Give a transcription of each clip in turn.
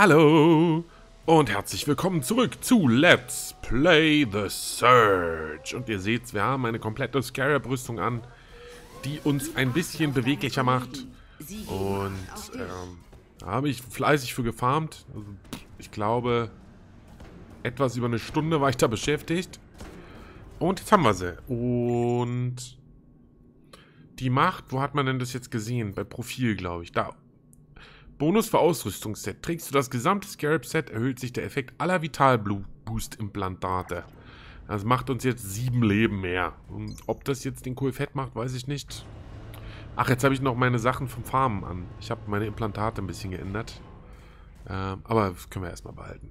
Hallo und herzlich willkommen zurück zu Let's Play The Surge. Und ihr seht, wir haben eine komplette Scarab-Rüstung an, die uns ein bisschen beweglicher macht. Und ähm, da habe ich fleißig für gefarmt. Also, ich glaube, etwas über eine Stunde war ich da beschäftigt. Und jetzt haben wir sie. Und die Macht, wo hat man denn das jetzt gesehen? Bei Profil, glaube ich. Da Bonus für Ausrüstungsset. Trägst du das gesamte Scarab-Set, erhöht sich der Effekt aller Vital-Boost-Implantate. Das macht uns jetzt sieben Leben mehr. Und ob das jetzt den Kohl fett macht, weiß ich nicht. Ach, jetzt habe ich noch meine Sachen vom Farmen an. Ich habe meine Implantate ein bisschen geändert. Ähm, aber das können wir erstmal behalten.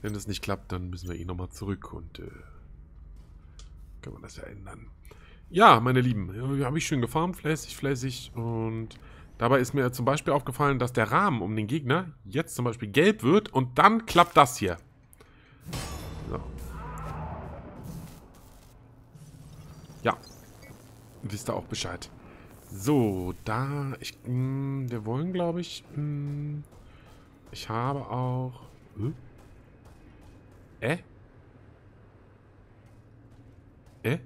Wenn das nicht klappt, dann müssen wir eh nochmal zurück und äh, können wir das ja ändern. Ja, meine Lieben, habe ich schön gefarmt, fleißig, fleißig und Dabei ist mir zum Beispiel aufgefallen, dass der Rahmen um den Gegner jetzt zum Beispiel gelb wird und dann klappt das hier. So. Ja. Wisst ihr auch Bescheid. So, da, ich, mh, hm, wir wollen, glaube ich, mh, hm, ich habe auch, äh? Äh? Äh?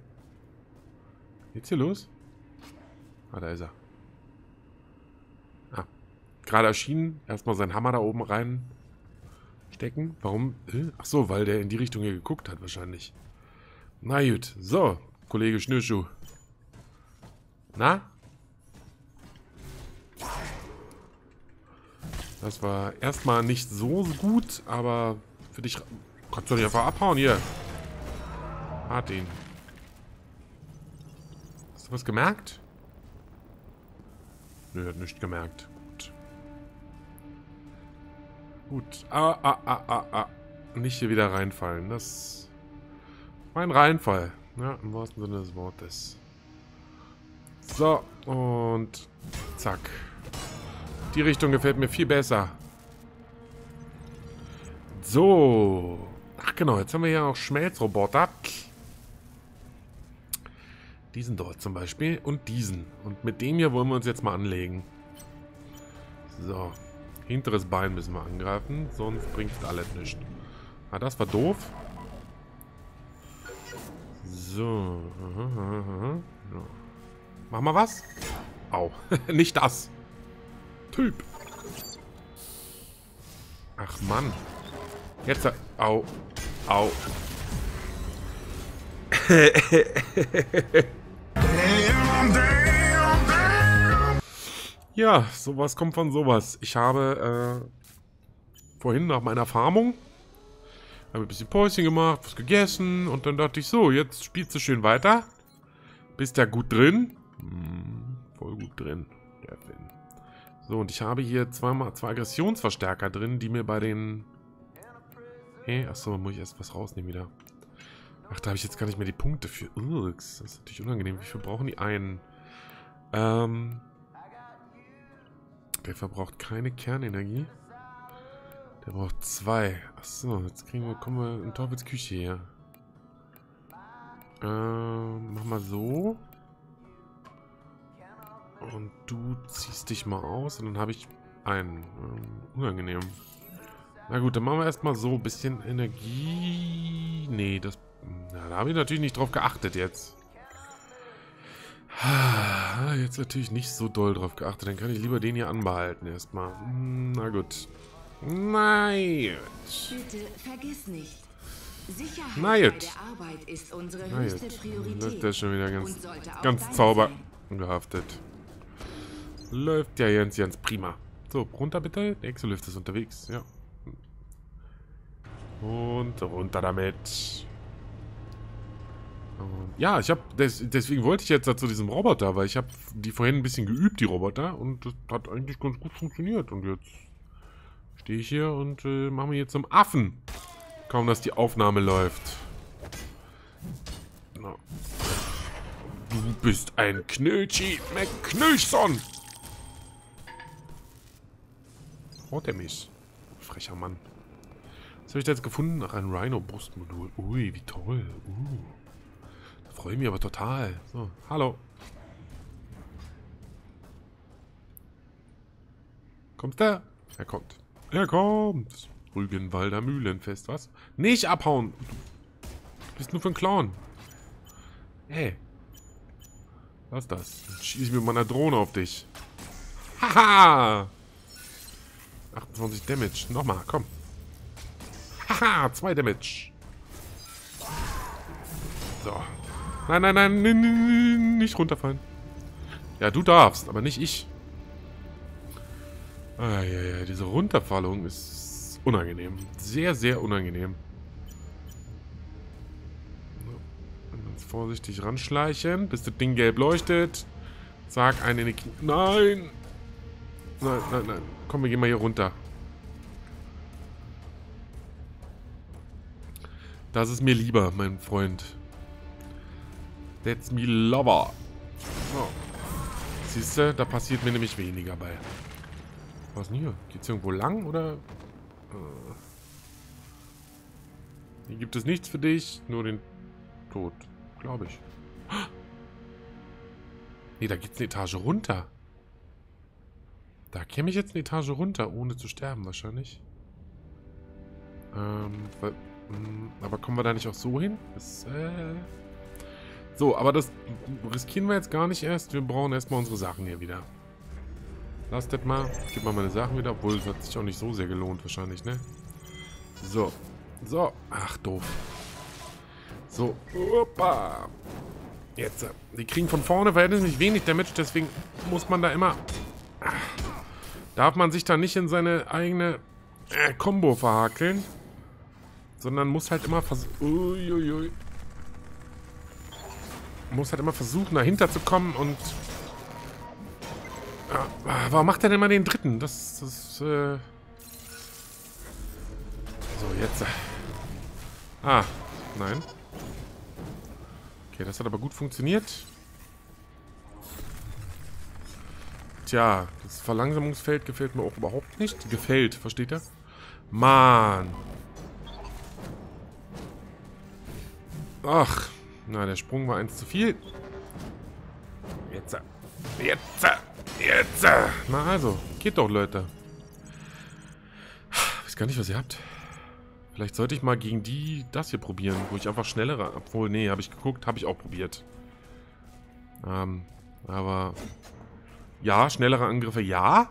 Geht's hier los? Ah, da ist er gerade erschienen. Erstmal seinen Hammer da oben reinstecken. Warum? Ach so, weil der in die Richtung hier geguckt hat wahrscheinlich. Na gut. So, Kollege Schnürschuh. Na? Das war erstmal nicht so gut, aber für dich... Kannst du nicht einfach abhauen hier. Hat ihn. Hast du was gemerkt? Nö, hat nichts gemerkt. Gut. Ah, ah, ah, ah, ah. Nicht hier wieder reinfallen. Das war ein Reinfall. Ja, im wahrsten Sinne des Wortes. So, und zack. Die Richtung gefällt mir viel besser. So. Ach genau, jetzt haben wir hier auch Schmelzroboter. Diesen dort zum Beispiel und diesen. Und mit dem hier wollen wir uns jetzt mal anlegen. So, Hinteres Bein müssen wir angreifen, sonst bringt es alles nichts. Ah, das war doof. So. Machen wir was? Au. Nicht das. Typ. Ach, Mann. Jetzt. Au. Au. Ja, sowas kommt von sowas. Ich habe äh, vorhin nach meiner Farmung habe ein bisschen Päuschen gemacht, was gegessen und dann dachte ich so, jetzt spielst du schön weiter. Bist ja gut drin. Hm, voll gut drin, der Finn. So, und ich habe hier zweimal zwei Aggressionsverstärker drin, die mir bei den... Hey, achso, muss ich erst was rausnehmen wieder. Ach, da habe ich jetzt gar nicht mehr die Punkte für. Ups, das ist natürlich unangenehm. Wie viel brauchen die einen? Ähm, der verbraucht keine Kernenergie. Der braucht zwei. Achso, jetzt kriegen wir, kommen wir in Teufels Küche hier. Ähm, mach mal so. Und du ziehst dich mal aus und dann habe ich einen. Ähm, unangenehm. Na gut, dann machen wir erstmal so ein bisschen Energie. Nee, das. Na, da habe ich natürlich nicht drauf geachtet jetzt. Ah, jetzt natürlich nicht so doll drauf geachtet. Dann kann ich lieber den hier anbehalten erstmal. Hm, na gut. Nein. Bitte vergiss nicht. Sicherheit Na gut. der Arbeit ist unsere Na höchste gut. Priorität. Ist ja schon wieder ganz, ganz zauberhaftet. Läuft ja ganz, ganz prima. So, runter bitte. Der Exolift ist unterwegs. Ja. Und runter damit. Ja, ich habe des, deswegen wollte ich jetzt zu diesem Roboter, weil ich habe die vorhin ein bisschen geübt, die Roboter, und das hat eigentlich ganz gut funktioniert. Und jetzt stehe ich hier und äh, mache mir jetzt zum Affen. Kaum, dass die Aufnahme läuft. No. Du bist ein Knötschi McKnöchson. Haut er mich. Frecher Mann. Was habe ich da jetzt gefunden? Ach, ein Rhino-Brustmodul. Ui, wie toll. Uh. Freue mich aber total. So, hallo. Kommt der? Er kommt. Er kommt. Rügenwalder Mühlenfest, was? Nicht abhauen. Du bist nur für einen Clown. Hey. Was ist das? Dann schieße ich mit meiner Drohne auf dich. Haha! 28 Damage. Nochmal, komm. Haha, 2 Damage. So. Nein, nein, nein, nicht runterfallen. Ja, du darfst, aber nicht ich. Ah, ja, ja, diese Runterfallung ist unangenehm. Sehr, sehr unangenehm. Ganz vorsichtig ranschleichen, bis das Ding gelb leuchtet. Sag eine in die Knie. Nein! Nein, nein, nein. Komm, wir gehen mal hier runter. Das ist mir lieber, mein Freund. That's me lover. So. Siehst du, da passiert mir nämlich weniger bei. Was denn hier? Geht's irgendwo lang oder? Äh. Hier gibt es nichts für dich, nur den Tod. Glaube ich. Nee, da geht's eine Etage runter. Da käme ich jetzt eine Etage runter, ohne zu sterben wahrscheinlich. Ähm, hm, aber kommen wir da nicht auch so hin? Das, äh... So, aber das riskieren wir jetzt gar nicht erst. Wir brauchen erstmal unsere Sachen hier wieder. Lass das mal. Gib mal meine Sachen wieder. Obwohl, es hat sich auch nicht so sehr gelohnt wahrscheinlich, ne? So. So. Ach, doof. So. Opa. Jetzt. Die kriegen von vorne verhältnismäßig wenig Damage. Deswegen muss man da immer... Ach, darf man sich da nicht in seine eigene äh, Combo verhakeln. Sondern muss halt immer versuchen... Uiuiui muss halt immer versuchen, dahinter zu kommen und... Warum macht er denn mal den dritten? Das, das, äh... So, jetzt. Ah, nein. Okay, das hat aber gut funktioniert. Tja, das Verlangsamungsfeld gefällt mir auch überhaupt nicht. Gefällt, versteht ihr? Mann. Ach, na, der Sprung war eins zu viel. Jetzt. Jetzt. Jetzt. Na also, geht doch, Leute. Ich weiß gar nicht, was ihr habt. Vielleicht sollte ich mal gegen die das hier probieren, wo ich einfach schnellere... Obwohl, nee, habe ich geguckt, habe ich auch probiert. Ähm, aber... Ja, schnellere Angriffe, ja.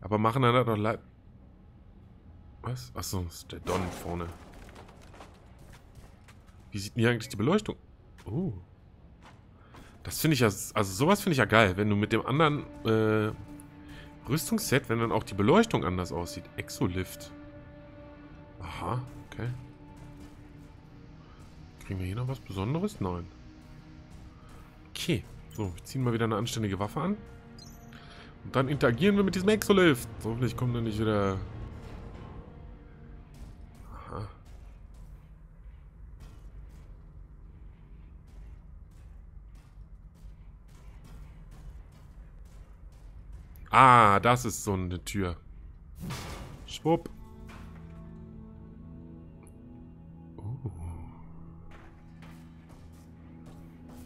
Aber machen dann doch leid... Was? Achso, ist der Don vorne. Wie sieht denn hier eigentlich die Beleuchtung? Oh. Das finde ich ja, also sowas finde ich ja geil, wenn du mit dem anderen äh, Rüstungsset, wenn dann auch die Beleuchtung anders aussieht. Exolift. Aha, okay. Kriegen wir hier noch was Besonderes? Nein. Okay. So, wir ziehen mal wieder eine anständige Waffe an. Und dann interagieren wir mit diesem Exolift. Hoffentlich kommt er nicht wieder Ah, das ist so eine Tür. Schwupp. Uh.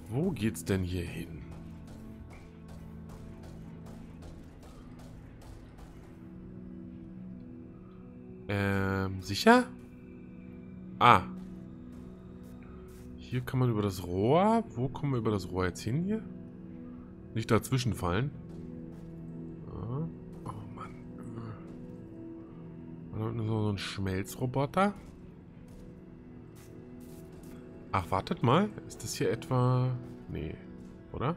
Wo geht's denn hier hin? Ähm, sicher? Ah. Hier kann man über das Rohr. Wo kommen wir über das Rohr jetzt hin hier? Nicht dazwischen fallen. So ein Schmelzroboter. Ach, wartet mal. Ist das hier etwa... Nee, oder?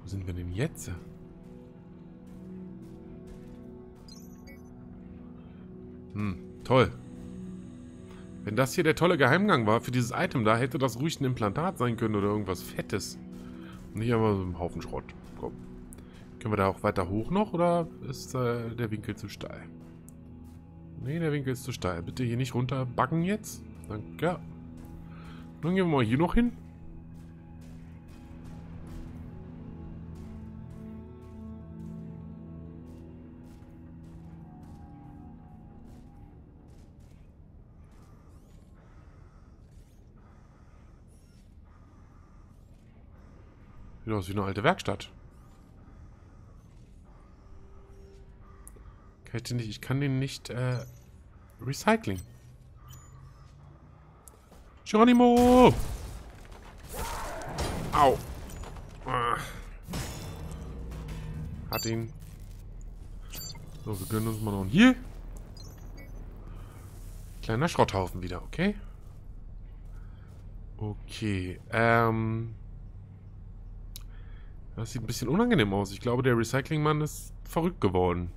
Wo sind wir denn jetzt? Hm, toll. Wenn das hier der tolle Geheimgang war für dieses Item da, hätte das ruhig ein Implantat sein können oder irgendwas Fettes. Nicht einfach so ein Haufen Schrott. Können wir da auch weiter hoch noch oder ist äh, der Winkel zu steil? Ne, der Winkel ist zu steil. Bitte hier nicht runterbacken jetzt. Danke. Dann gehen wir mal hier noch hin. Sieht aus wie eine alte Werkstatt. Den nicht, ich kann den nicht, äh, recyceln. Geronimo! Au! Ah. Hat ihn. So, wir gönnen uns mal noch einen hier. Kleiner Schrotthaufen wieder, okay? Okay, ähm... Das sieht ein bisschen unangenehm aus. Ich glaube, der Recyclingmann ist verrückt geworden.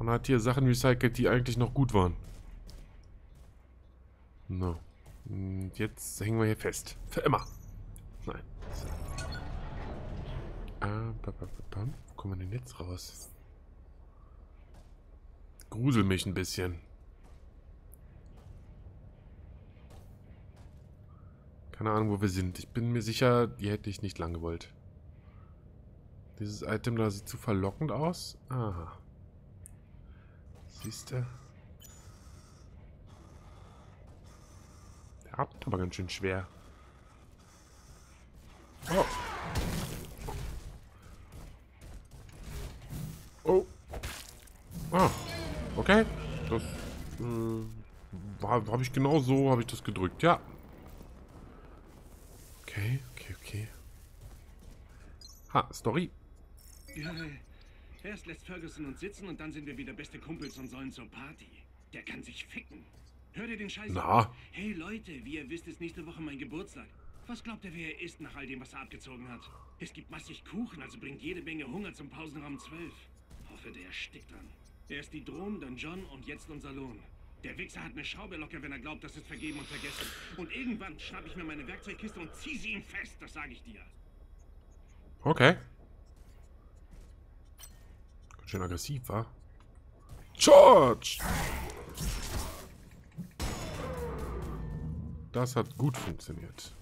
Und hat hier Sachen recycelt, die eigentlich noch gut waren. No. Und jetzt hängen wir hier fest. Für immer. Nein. Ah, Wo kommen wir denn jetzt raus? Grusel mich ein bisschen. Keine Ahnung, wo wir sind. Ich bin mir sicher, die hätte ich nicht lang gewollt. Dieses Item da sieht zu verlockend aus. Aha. Siehst du? Der atmet aber ganz schön schwer. Oh. Oh. Ah. Okay. Das äh, habe ich genau so, habe ich das gedrückt. Ja. Okay, okay, okay. Ha, Story. Ja, erst lässt Ferguson uns sitzen und dann sind wir wieder beste Kumpels und sollen zur Party. Der kann sich ficken. Hör dir den Scheiß Na. an. Hey Leute, wie ihr wisst, ist nächste Woche mein Geburtstag. Was glaubt ihr, wer er ist nach all dem, was er abgezogen hat? Es gibt massig Kuchen, also bringt jede Menge Hunger zum Pausenraum 12. Hoffe, der erstickt dran. Erst die Drohnen, dann John und jetzt unser Lohn. Der Wichser hat eine Schraube locker, wenn er glaubt, das ist vergeben und vergessen. Und irgendwann schnapp ich mir meine Werkzeugkiste und zieh sie ihm fest, das sage ich dir. Okay. Schön aggressiv, wa? George! Das hat gut funktioniert.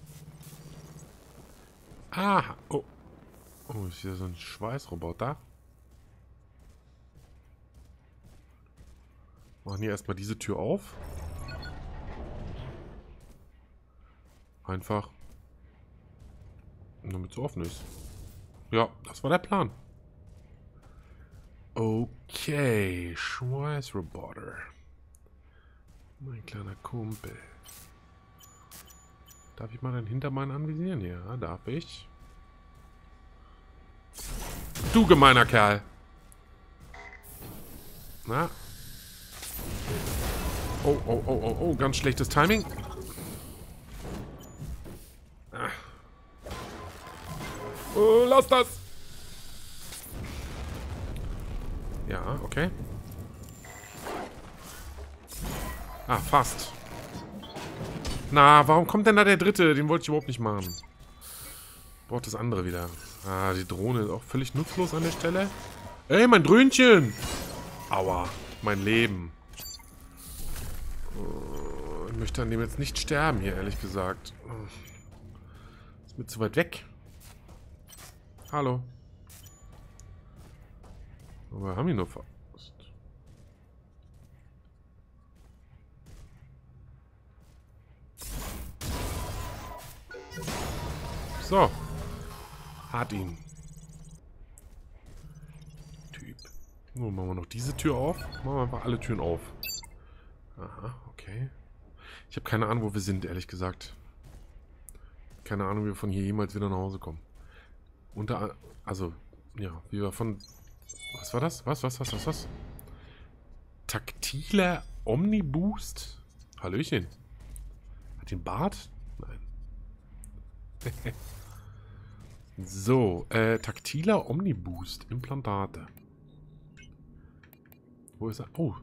Aha. Oh. Oh, ist hier so ein Schweißroboter. Machen hier erstmal diese Tür auf. Einfach. Damit es offen ist. Ja, das war der Plan. Okay, Schweißroboter. Mein kleiner Kumpel. Darf ich mal deinen Hintermann anvisieren? Ja, darf ich. Du gemeiner Kerl. Na? Oh, oh, oh, oh, oh, ganz schlechtes Timing. Ah. Oh, lass das! Ja, okay. Ah, fast. Na, warum kommt denn da der dritte? Den wollte ich überhaupt nicht machen. Braucht das andere wieder. Ah, die Drohne ist auch völlig nutzlos an der Stelle. Ey, mein Dröhnchen! Aua, mein Leben. Oh, ich möchte an dem jetzt nicht sterben hier, ehrlich gesagt. Ist mir zu weit weg. Hallo. Aber wir haben ihn nur fast. So. Hat ihn. Typ. So, machen wir noch diese Tür auf. Machen wir einfach alle Türen auf. Aha, okay. Ich habe keine Ahnung, wo wir sind, ehrlich gesagt. Keine Ahnung, wie wir von hier jemals wieder nach Hause kommen. Unter... Also, ja, wie wir von... Was war das? Was, was, was, was, was? Taktiler Omniboost? Hallöchen. Hat den Bart? Nein. so, äh, taktiler Omniboost. Implantate. Wo ist er? Oh,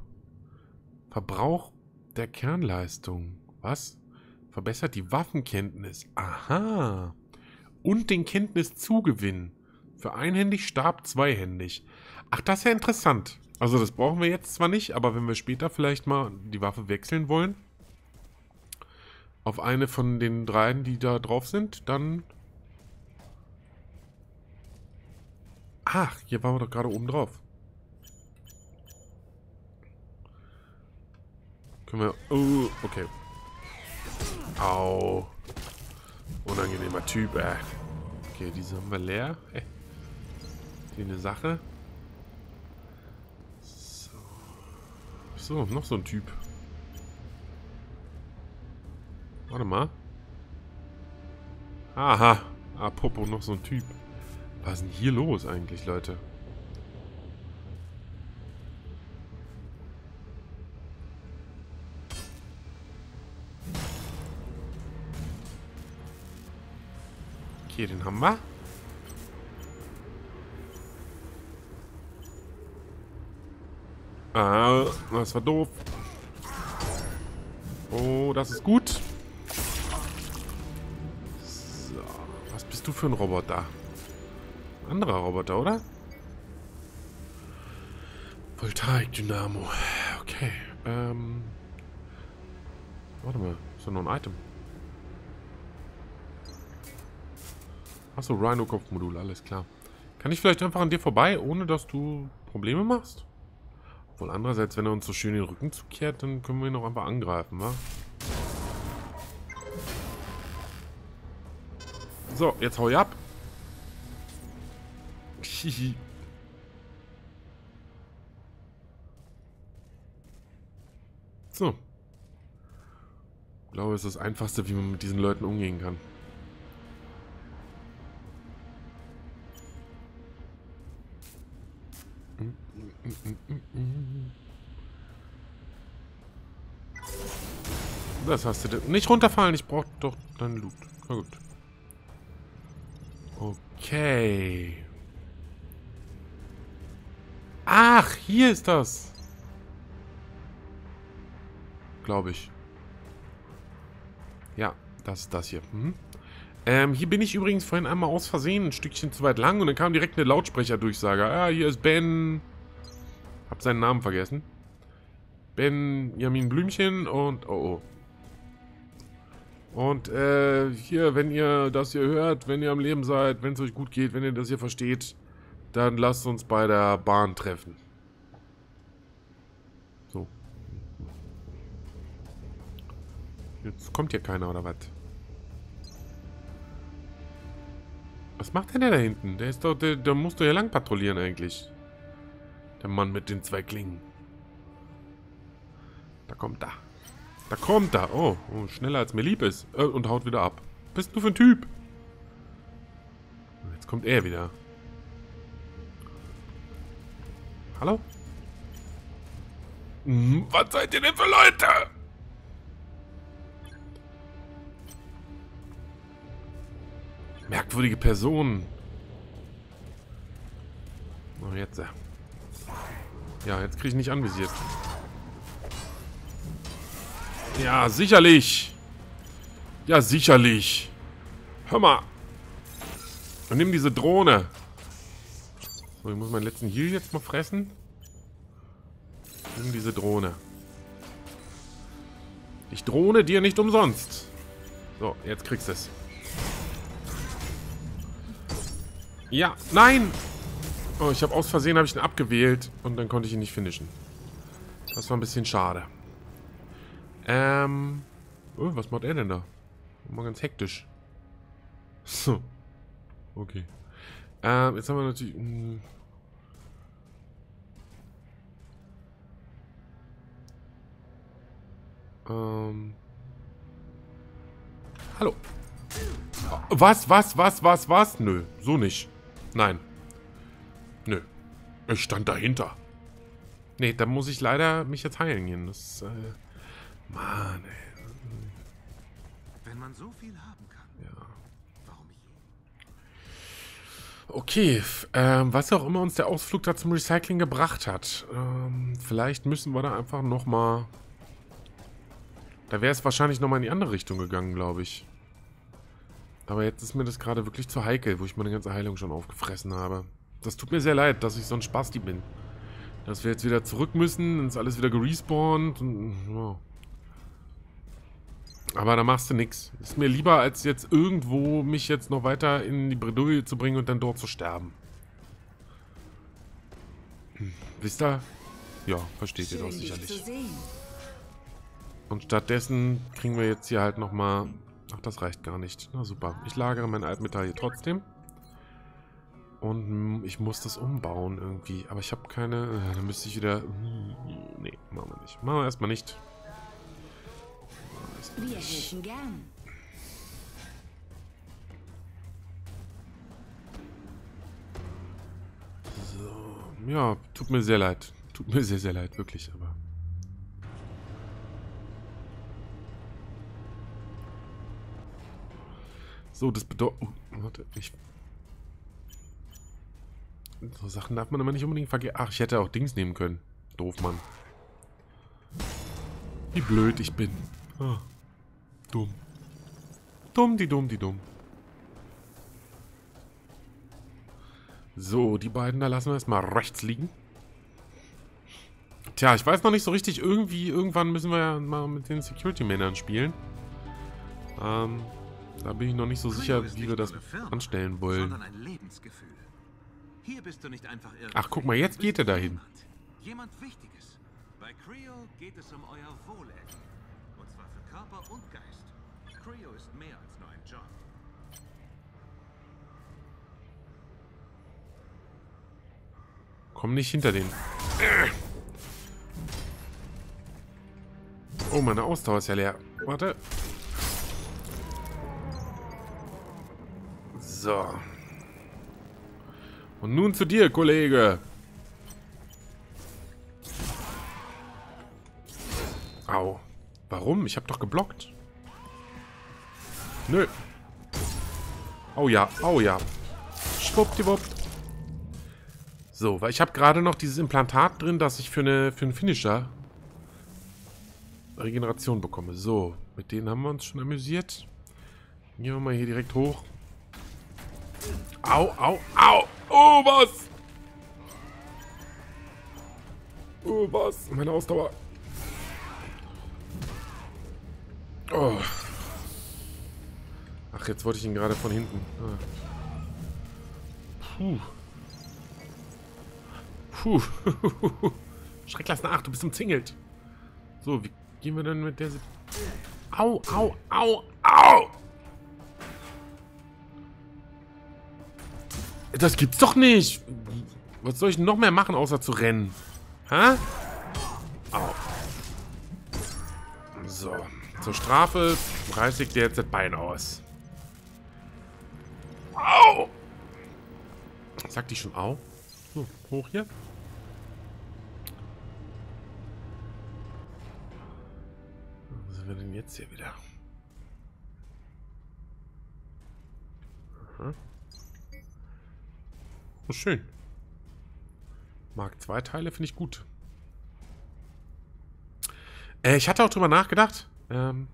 Verbrauch der Kernleistung. Was? Verbessert die Waffenkenntnis. Aha. Und den Kenntniszugewinn. Für einhändig, Stab zweihändig. Ach, das ist ja interessant. Also das brauchen wir jetzt zwar nicht, aber wenn wir später vielleicht mal die Waffe wechseln wollen, auf eine von den dreien, die da drauf sind, dann... Ach, hier waren wir doch gerade oben drauf. Können wir... Oh, okay. Au. Unangenehmer Typ, äh. Okay, diese haben wir leer. Hey. Eine Sache. So, noch so ein Typ. Warte mal. Aha. Ah, Popo, noch so ein Typ. Was ist denn hier los eigentlich, Leute? Okay, den haben wir. Ah, das war doof. Oh, das ist gut. So, was bist du für ein Roboter? Anderer Roboter, oder? Voltaik-Dynamo. Okay, ähm... Warte mal, ist da noch ein Item? Achso, Rhino-Kopfmodul, alles klar. Kann ich vielleicht einfach an dir vorbei, ohne dass du Probleme machst? Obwohl andererseits, wenn er uns so schön den Rücken zukehrt, dann können wir ihn auch einfach angreifen, wa? So, jetzt hau ich ab. so. Ich glaube, es ist das Einfachste, wie man mit diesen Leuten umgehen kann. Das hast du. Nicht runterfallen, ich brauch doch deinen Loot. Na gut. Okay. Ach, hier ist das. Glaube ich. Ja, das ist das hier. Mhm. Ähm, hier bin ich übrigens vorhin einmal aus Versehen ein Stückchen zu weit lang und dann kam direkt eine Lautsprecherdurchsage. Ah, hier ist Ben. Hab seinen Namen vergessen. Benjamin Blümchen und... Oh, oh. Und äh, hier, wenn ihr das hier hört, wenn ihr am Leben seid, wenn es euch gut geht, wenn ihr das hier versteht, dann lasst uns bei der Bahn treffen. So. Jetzt kommt hier keiner, oder was? Was macht denn der da hinten? Der ist doch, der, der muss doch hier lang patrouillieren eigentlich. Der Mann mit den zwei Klingen. Da kommt er. Da kommt er. Oh, oh, schneller als mir lieb ist. Äh, und haut wieder ab. Bist du für ein Typ? Jetzt kommt er wieder. Hallo? Hm, was seid ihr denn für Leute? Merkwürdige Personen. Oh, jetzt. Ja, jetzt kriege ich nicht anvisiert. Ja, sicherlich. Ja, sicherlich. Hör mal. Und nimm diese Drohne. So, ich muss meinen letzten Heal jetzt mal fressen. Nimm diese Drohne. Ich drohne dir nicht umsonst. So, jetzt kriegst du es. Ja, nein! Oh, ich habe aus Versehen habe ich ihn abgewählt und dann konnte ich ihn nicht finishen. Das war ein bisschen schade. Ähm. Oh, was macht er denn da? Mal ganz hektisch. So. Okay. Ähm, jetzt haben wir natürlich... Mh. Hm. Ähm. Hallo. Was, was, was, was, was? Nö, so nicht. Nein. Nö. Ich stand dahinter. Nee, da muss ich leider mich jetzt heilen gehen. Das, äh... Mann, ey. Wenn man so viel haben kann. Ja. Warum je? Okay, ähm, was auch immer uns der Ausflug da zum Recycling gebracht hat. Ähm, vielleicht müssen wir da einfach nochmal... Da wäre es wahrscheinlich nochmal in die andere Richtung gegangen, glaube ich. Aber jetzt ist mir das gerade wirklich zu heikel, wo ich meine ganze Heilung schon aufgefressen habe. Das tut mir sehr leid, dass ich so ein Spasti bin. Dass wir jetzt wieder zurück müssen, dann ist alles wieder gerespawnt. Und, ja. Aber da machst du nichts. Ist mir lieber, als jetzt irgendwo mich jetzt noch weiter in die Bredouille zu bringen und dann dort zu sterben. Hm. Wisst ihr? Ja, versteht ihr doch sicherlich. Und stattdessen kriegen wir jetzt hier halt nochmal Ach, das reicht gar nicht. Na super. Ich lagere mein Altmetall hier trotzdem. Und hm, ich muss das umbauen irgendwie. Aber ich habe keine... Äh, dann müsste ich wieder... Hm, Nee, machen wir nicht. Machen wir erstmal nicht. Wir helfen gern. So, ja, tut mir sehr leid. Tut mir sehr, sehr leid, wirklich, aber... So, das bedeutet... Oh, warte, ich... So Sachen darf man immer nicht unbedingt vergessen. Ach, ich hätte auch Dings nehmen können. Doof, Mann. Wie blöd ich bin. Ah, dumm. Dumm, die dumm, die dumm. So, die beiden da lassen wir erstmal rechts liegen. Tja, ich weiß noch nicht so richtig. Irgendwie, irgendwann müssen wir ja mal mit den Security-Männern spielen. Ähm, da bin ich noch nicht so sicher, wie wir das anstellen wollen. Ach, guck mal, jetzt geht er dahin. Jemand Wichtiges. Bei Creo geht es um euer Wohlergehen. Und zwar für Körper und Geist. Creo ist mehr als nur ein Job. Komm nicht hinter den. Oh, meine Ausdauer ist ja leer. Warte. So. Und nun zu dir, Kollege. Au. Warum? Ich habe doch geblockt. Nö. Oh ja, oh ja. Schwuppdiwupp. So, weil ich habe gerade noch dieses Implantat drin, dass ich für, eine, für einen Finisher Regeneration bekomme. So, mit denen haben wir uns schon amüsiert. Gehen wir mal hier direkt hoch. Au, au, au. Oh, was? Oh, was? Meine Ausdauer. Oh. Ach, jetzt wollte ich ihn gerade von hinten. Ah. Puh. Puh. Schreck, lass nach, du bist umzingelt. So, wie gehen wir denn mit der... Au, au, au, au! Das gibt's doch nicht! Was soll ich noch mehr machen, außer zu rennen? Hä? Au. So. Zur Strafe reiße ich dir jetzt das Bein aus. Au! Sagt die schon au? So, hoch hier. sind wir denn jetzt hier wieder? Aha. Oh, schön. Mark 2 Teile finde ich gut. Äh, ich hatte auch drüber nachgedacht, ähm,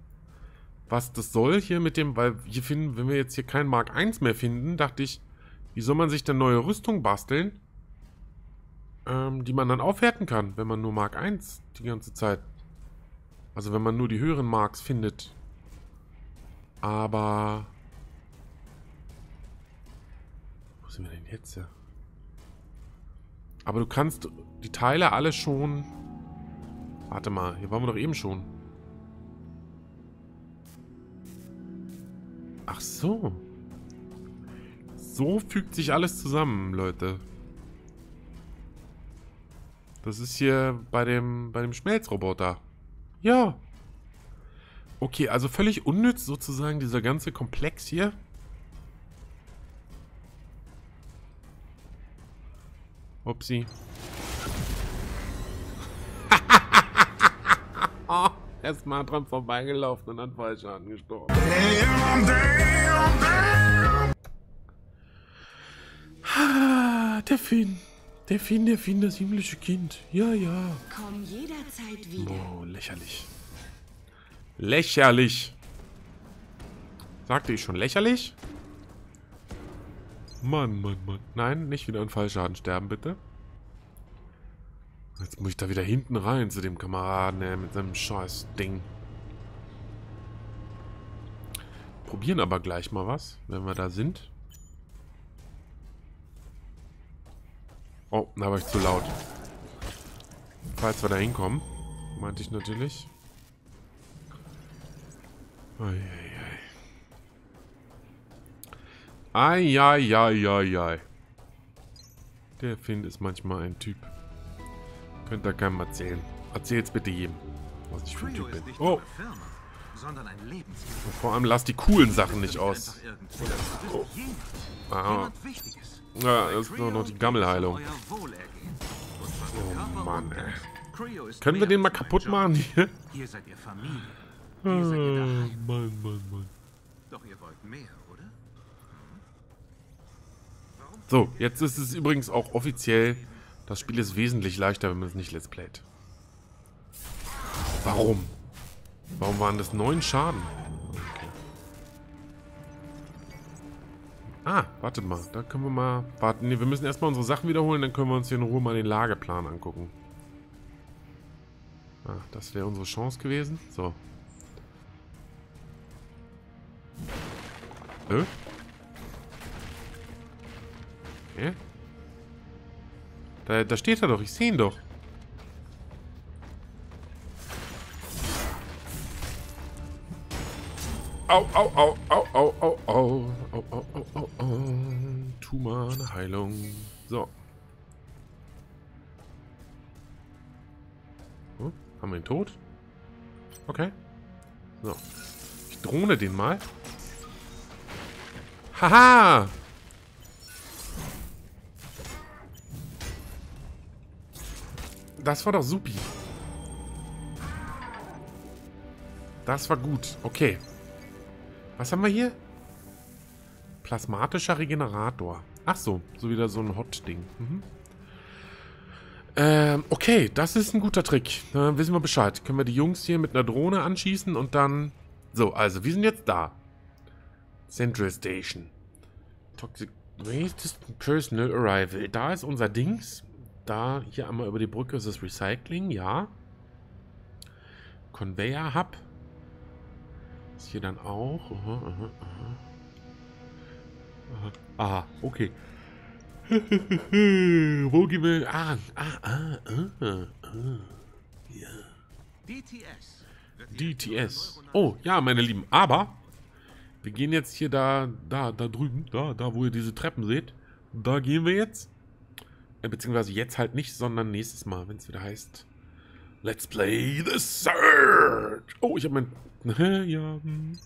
was das soll hier mit dem, weil hier finden, wenn wir jetzt hier keinen Mark 1 mehr finden, dachte ich, wie soll man sich denn neue Rüstung basteln, ähm, die man dann aufwerten kann, wenn man nur Mark 1 die ganze Zeit also wenn man nur die höheren Marks findet. Aber... Wo sind wir denn jetzt? Aber du kannst die Teile alle schon... Warte mal, hier waren wir doch eben schon. Ach so. So fügt sich alles zusammen, Leute. Das ist hier bei dem, bei dem Schmelzroboter. Ja. Okay, also völlig unnütz sozusagen dieser ganze Komplex hier. Upsi. oh, er ist mal dran vorbeigelaufen und hat Fallschaden gestorben. Der Finn. Der Finn, der Finn, das himmlische Kind. Ja, ja. Komm jederzeit wieder. Oh, lächerlich. Lächerlich. Sagte ich schon lächerlich? Mann, Mann, Mann. Nein, nicht wieder an Fallschaden sterben, bitte. Jetzt muss ich da wieder hinten rein zu dem Kameraden, ey, mit seinem scheiß Ding. Probieren aber gleich mal was, wenn wir da sind. Oh, da war ich zu laut. Falls wir da hinkommen, meinte ich natürlich. Eieiei. Eieiei. Der Finn ist manchmal ein Typ. Könnt ihr keinem erzählen. Erzähl's bitte jedem, was ich für ein Typ bin. Oh, und vor allem lass die coolen Sachen nicht aus. Jemand, Ah, ja, das ist nur Creo noch die Gammelheilung. Körper Mann, ey. Können wir den mal kaputt machen hier? Hier seid ihr Familie. Hier seid ihr daheim. Mann, Mann, Mann. Doch ihr wollt mehr, oder? So, jetzt ist es übrigens auch offiziell, das Spiel ist wesentlich leichter, wenn man es nicht let's playt. Warum? Warum waren das neun Schaden? Okay. Ah, wartet mal, da können wir mal... Warten, nee, wir müssen erstmal unsere Sachen wiederholen, dann können wir uns hier in Ruhe mal den Lageplan angucken. Ah, das wäre unsere Chance gewesen. So. Äh? Hä? Da, da steht er doch, ich sehe ihn doch. Au, au, au, au, au, au, au, au, au, au, au, au. Tu mal eine Heilung. So. Hm? Haben wir ihn tot? Okay. So. Ich drohne den mal. Haha! Das war doch supi. Das war gut. Okay. Was haben wir hier? Plasmatischer Regenerator. Ach so, so wieder so ein Hot-Ding. Mhm. Ähm, okay, das ist ein guter Trick. Dann wissen wir Bescheid. Können wir die Jungs hier mit einer Drohne anschießen und dann... So, also, wir sind jetzt da. Central Station. Toxic Waste Personal Arrival. Da ist unser Dings. Da, hier einmal über die Brücke ist das Recycling, ja. Conveyor Hub. Ist hier dann auch. Aha, aha, aha. Aha, okay. Wo gehen wir? Ah, ah, ah, ah, ah. DTS. wird die DTS. Oh, ja, meine Lieben. Aber wir gehen jetzt hier da, da, da drüben, da, da, wo ihr diese Treppen seht. Da gehen wir jetzt. Äh, beziehungsweise jetzt halt nicht, sondern nächstes Mal, wenn es wieder heißt. Let's play the Surge. Oh, ich habe mein... ja, hm.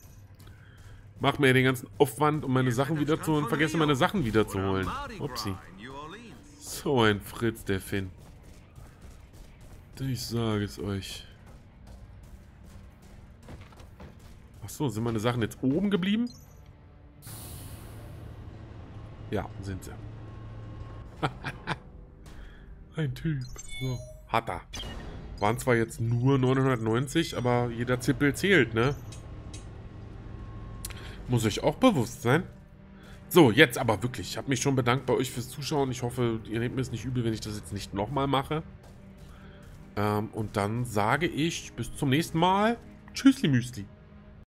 Mach mir den ganzen Aufwand, um meine Sachen wieder zu... Und vergesse meine Sachen wieder zu holen. Upsi. So ein Fritz, der Finn. Ich sage es euch. Achso, sind meine Sachen jetzt oben geblieben? Ja, sind sie. Ein Typ. So. Hat er. Waren zwar jetzt nur 990, aber jeder Zippel zählt, ne? Muss euch auch bewusst sein. So, jetzt aber wirklich. Ich habe mich schon bedankt bei euch fürs Zuschauen. Ich hoffe, ihr nehmt mir es nicht übel, wenn ich das jetzt nicht nochmal mache. Ähm, und dann sage ich bis zum nächsten Mal. Tschüssli Müsli.